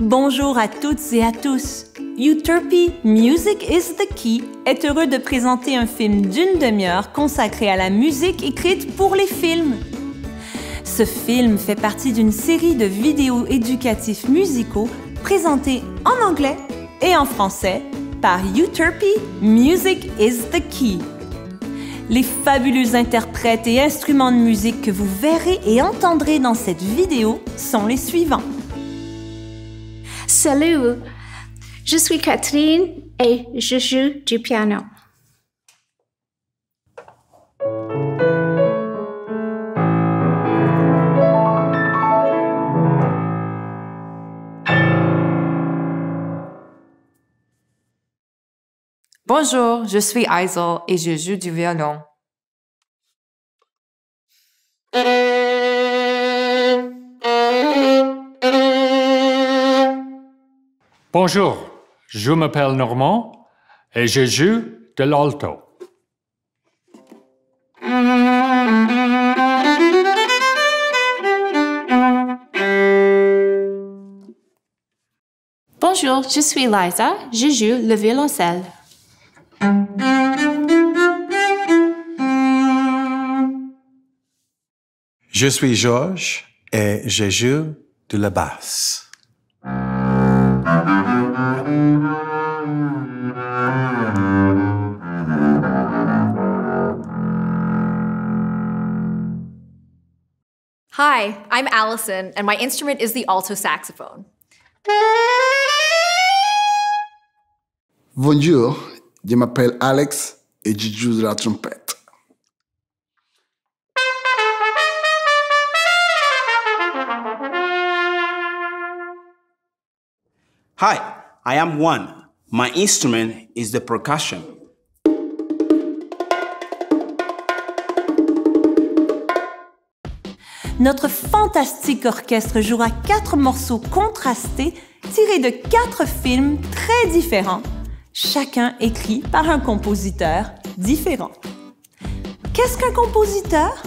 Bonjour à toutes et à tous. Uterpy Music is the Key est heureux de présenter un film d'une demi-heure consacré à la musique écrite pour les films. Ce film fait partie d'une série de vidéos éducatifs musicaux présentés en anglais et en français par Uterpy Music is the Key. Les fabuleux interprètes et instruments de musique que vous verrez et entendrez dans cette vidéo sont les suivants. Salut, je suis Catherine et je joue du piano. Bonjour, je suis Isel et je joue du violon. Bonjour, je m'appelle Normand et je joue de l'alto. Bonjour, je suis Liza, je joue le violoncelle. Je suis Georges et je joue de la basse. Hi, I'm Allison, and my instrument is the alto saxophone. Bonjour, je m'appelle Alex et je joue de la trompette. Hi, I am Juan. My instrument is the percussion. Notre fantastique orchestre jouera quatre morceaux contrastés tirés de quatre films très différents, chacun écrit par un compositeur différent. Qu'est-ce qu'un compositeur?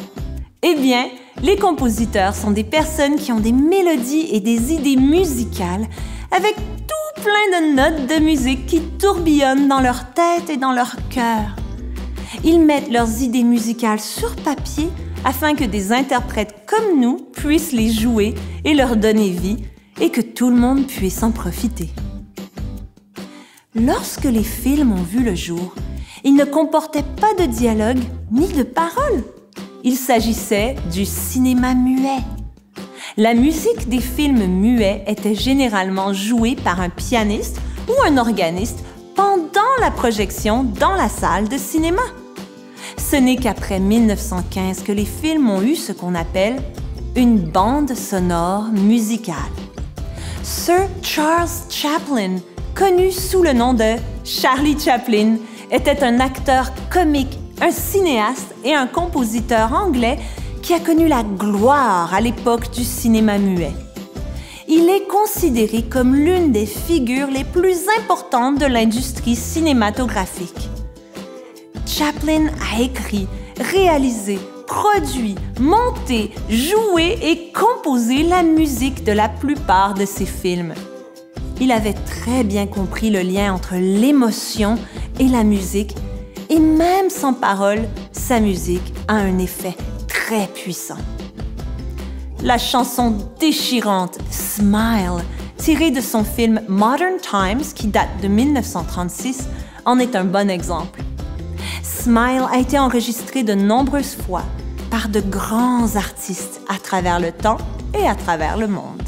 Eh bien, les compositeurs sont des personnes qui ont des mélodies et des idées musicales avec tout plein de notes de musique qui tourbillonnent dans leur tête et dans leur cœur. Ils mettent leurs idées musicales sur papier afin que des interprètes comme nous puissent les jouer et leur donner vie et que tout le monde puisse en profiter. Lorsque les films ont vu le jour, ils ne comportaient pas de dialogue ni de paroles. Il s'agissait du cinéma muet. La musique des films muets était généralement jouée par un pianiste ou un organiste pendant la projection dans la salle de cinéma. Ce n'est qu'après 1915 que les films ont eu ce qu'on appelle une bande sonore musicale. Sir Charles Chaplin, connu sous le nom de Charlie Chaplin, était un acteur comique, un cinéaste et un compositeur anglais qui a connu la gloire à l'époque du cinéma muet. Il est considéré comme l'une des figures les plus importantes de l'industrie cinématographique. Chaplin a écrit, réalisé, produit, monté, joué et composé la musique de la plupart de ses films. Il avait très bien compris le lien entre l'émotion et la musique, et même sans parole, sa musique a un effet très puissant. La chanson déchirante Smile, tirée de son film Modern Times qui date de 1936, en est un bon exemple. Smile a été enregistré de nombreuses fois par de grands artistes à travers le temps et à travers le monde.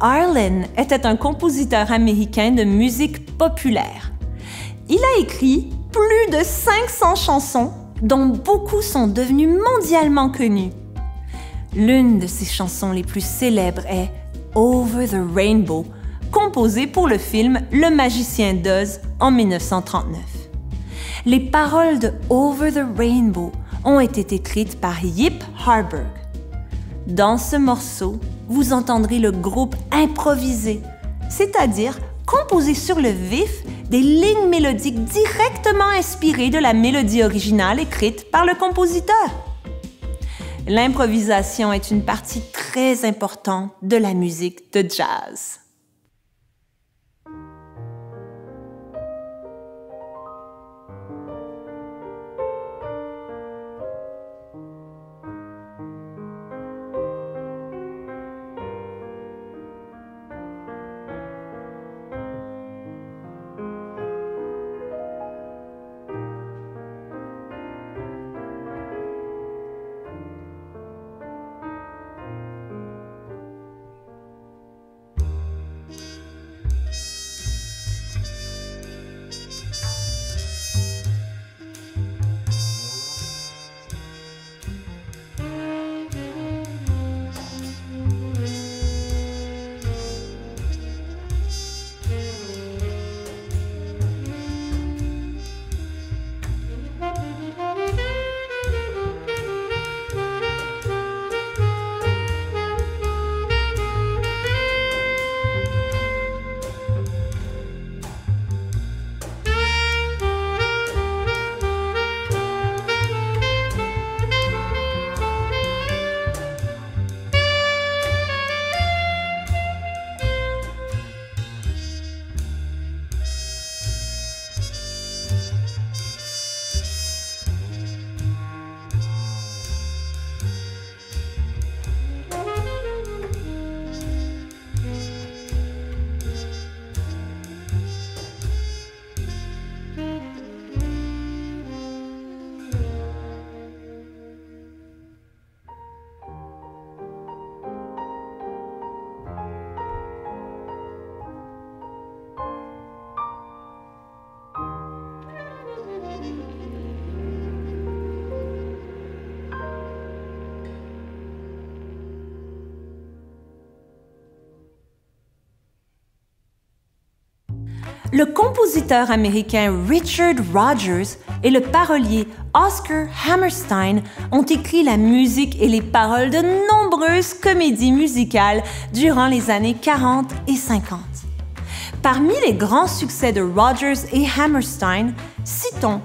Arlen était un compositeur américain de musique populaire. Il a écrit plus de 500 chansons, dont beaucoup sont devenues mondialement connues. L'une de ses chansons les plus célèbres est Over the Rainbow, composée pour le film Le Magicien d'Oz en 1939. Les paroles de Over the Rainbow ont été écrites par Yip Harburg. Dans ce morceau, vous entendrez le groupe improviser, c'est-à-dire composer sur le vif des lignes mélodiques directement inspirées de la mélodie originale écrite par le compositeur. L'improvisation est une partie très importante de la musique de jazz. Le compositeur américain Richard Rodgers et le parolier Oscar Hammerstein ont écrit la musique et les paroles de nombreuses comédies musicales durant les années 40 et 50. Parmi les grands succès de Rodgers et Hammerstein, citons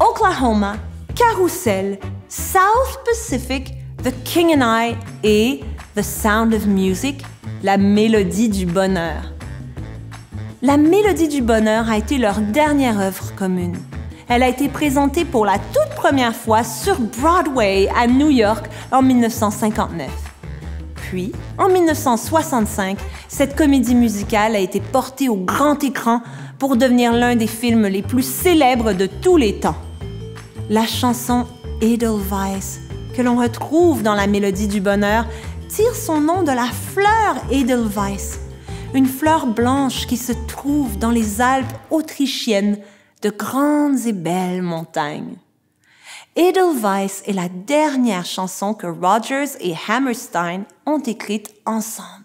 Oklahoma, Carousel, South Pacific, The King and I et The Sound of Music, la mélodie du bonheur. La Mélodie du Bonheur a été leur dernière œuvre commune. Elle a été présentée pour la toute première fois sur Broadway à New York en 1959. Puis, en 1965, cette comédie musicale a été portée au grand écran pour devenir l'un des films les plus célèbres de tous les temps. La chanson Edelweiss, que l'on retrouve dans la Mélodie du Bonheur, tire son nom de la fleur Edelweiss, une fleur blanche qui se trouve dans les Alpes autrichiennes, de grandes et belles montagnes. Edelweiss est la dernière chanson que Rodgers et Hammerstein ont écrite ensemble.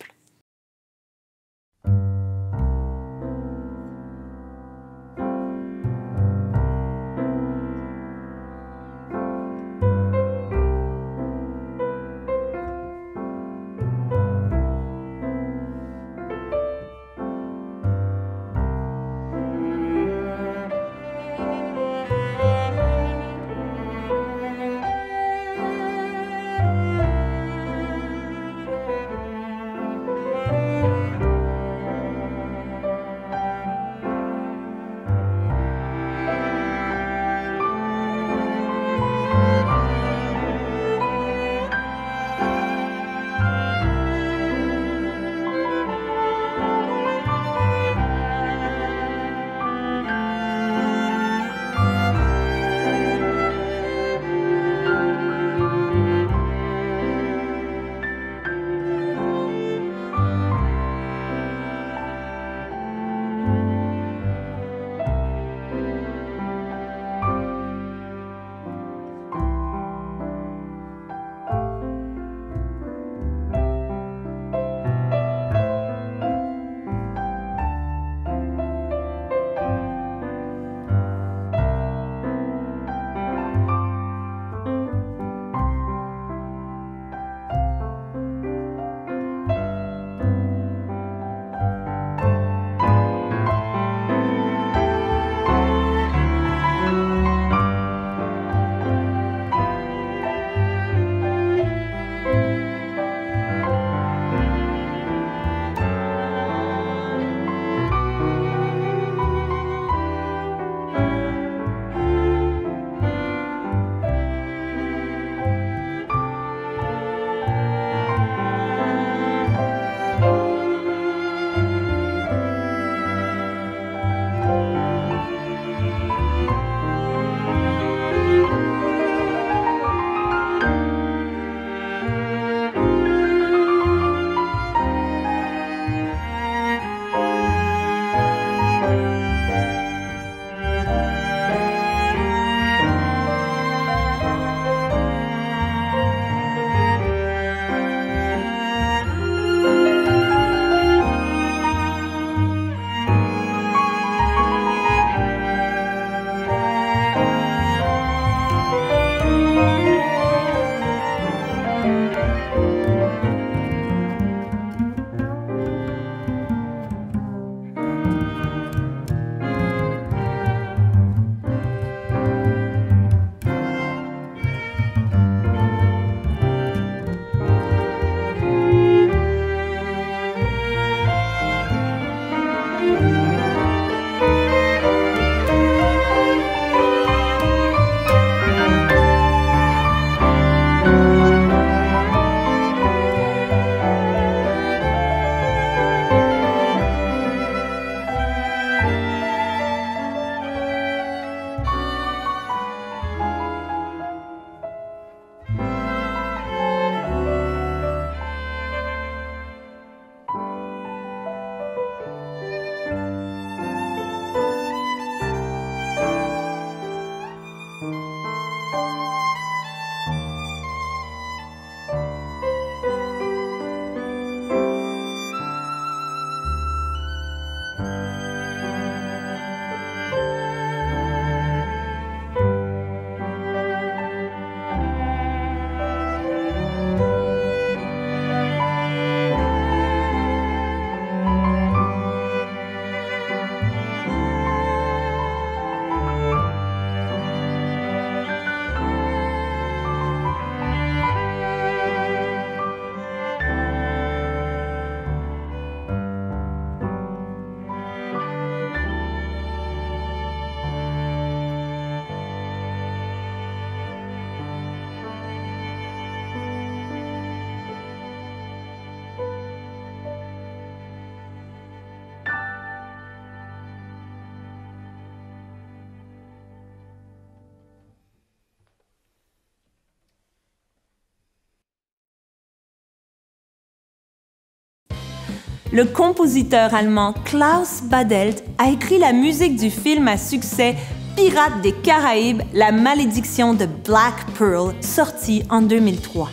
Le compositeur allemand Klaus Badelt a écrit la musique du film à succès Pirates des Caraïbes, la malédiction de Black Pearl, sorti en 2003.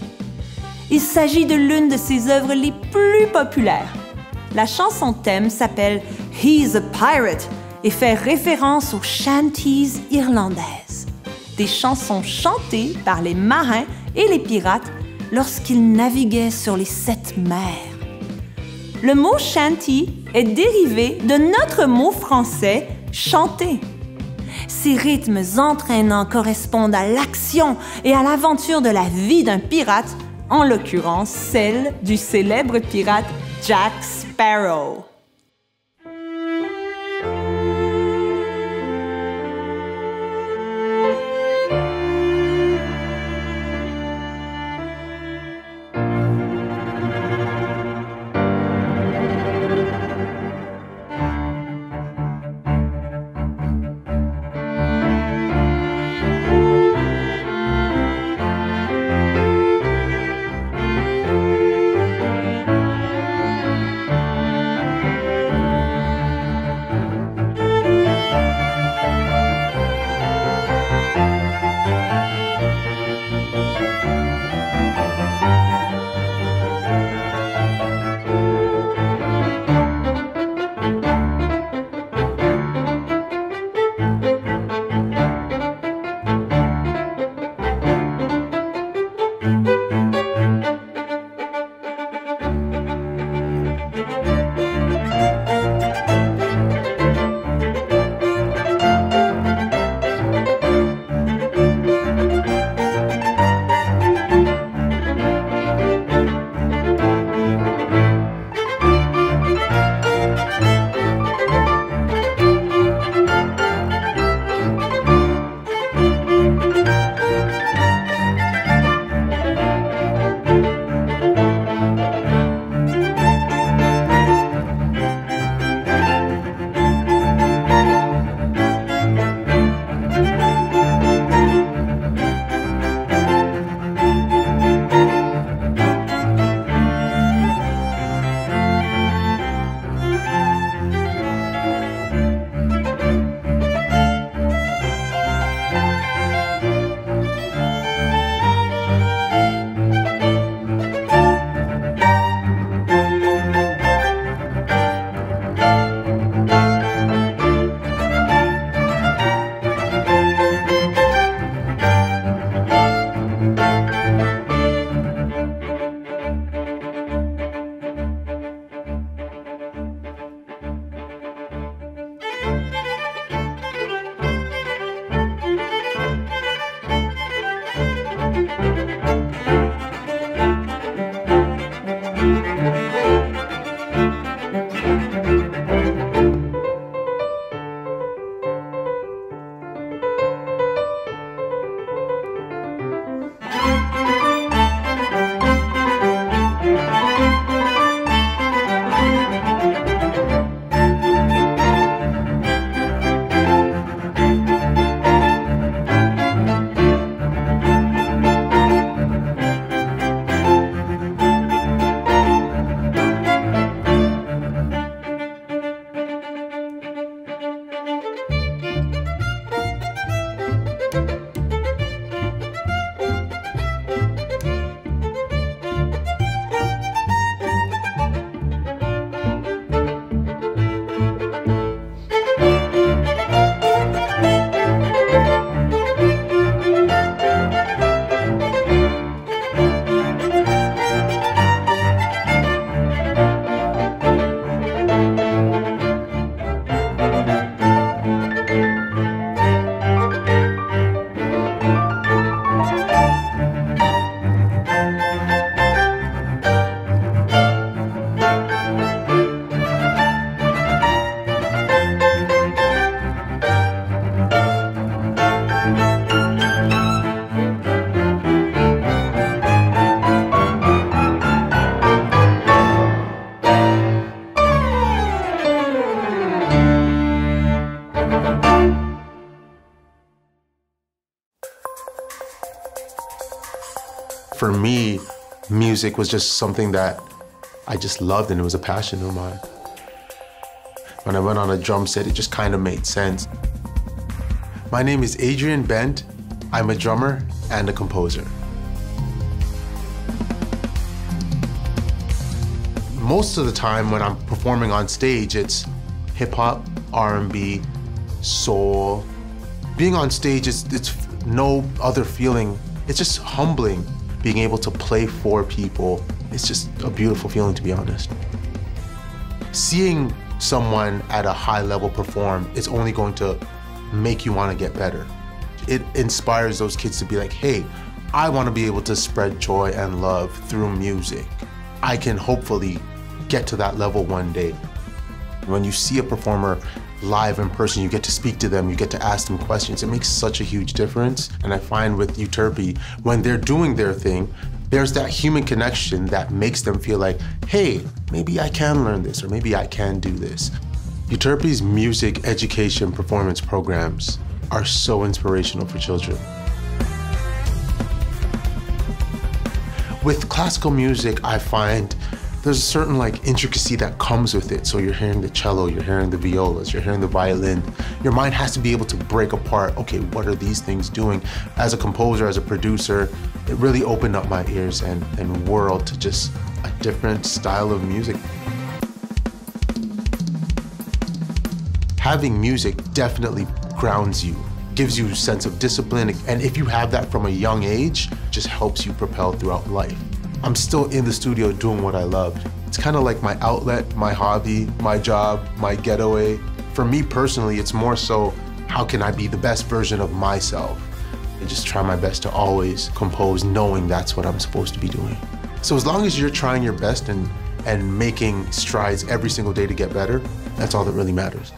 Il s'agit de l'une de ses œuvres les plus populaires. La chanson thème s'appelle He's a Pirate et fait référence aux shanties irlandaises, des chansons chantées par les marins et les pirates lorsqu'ils naviguaient sur les sept mers. Le mot shanty est dérivé de notre mot français chanter. Ces rythmes entraînants correspondent à l'action et à l'aventure de la vie d'un pirate, en l'occurrence celle du célèbre pirate Jack Sparrow. Music was just something that I just loved and it was a passion of mine. When I went on a drum set, it just kind of made sense. My name is Adrian Bent. I'm a drummer and a composer. Most of the time when I'm performing on stage, it's hip hop, R&B, soul. Being on stage is it's no other feeling. It's just humbling being able to play for people. It's just a beautiful feeling to be honest. Seeing someone at a high level perform is only going to make you want to get better. It inspires those kids to be like, hey, I want to be able to spread joy and love through music. I can hopefully get to that level one day. When you see a performer live in person, you get to speak to them, you get to ask them questions. It makes such a huge difference. And I find with Euterpe, when they're doing their thing, there's that human connection that makes them feel like, hey, maybe I can learn this, or maybe I can do this. Euterpe's music education performance programs are so inspirational for children. With classical music, I find there's a certain like intricacy that comes with it. So you're hearing the cello, you're hearing the violas, you're hearing the violin. Your mind has to be able to break apart, okay, what are these things doing? As a composer, as a producer, it really opened up my ears and, and world to just a different style of music. Having music definitely grounds you, gives you a sense of discipline, and if you have that from a young age, just helps you propel throughout life. I'm still in the studio doing what I love. It's kind of like my outlet, my hobby, my job, my getaway. For me personally, it's more so how can I be the best version of myself? I just try my best to always compose knowing that's what I'm supposed to be doing. So as long as you're trying your best and, and making strides every single day to get better, that's all that really matters.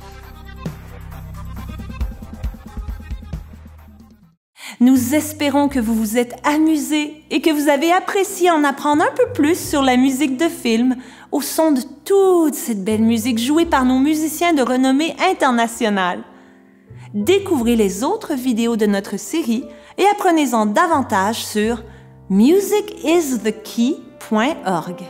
Nous espérons que vous vous êtes amusés et que vous avez apprécié en apprendre un peu plus sur la musique de film au son de toute cette belle musique jouée par nos musiciens de renommée internationale. Découvrez les autres vidéos de notre série et apprenez-en davantage sur musicisthekey.org.